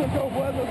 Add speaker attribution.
Speaker 1: eu tô voando, eu